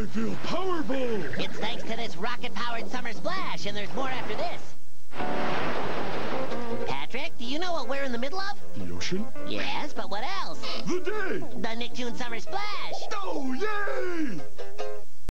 I feel powerful! It's thanks to this rocket-powered summer splash, and there's more after this. Patrick, do you know what we're in the middle of? The ocean? Yes, but what else? The day! The Nicktoon Summer Splash! Oh!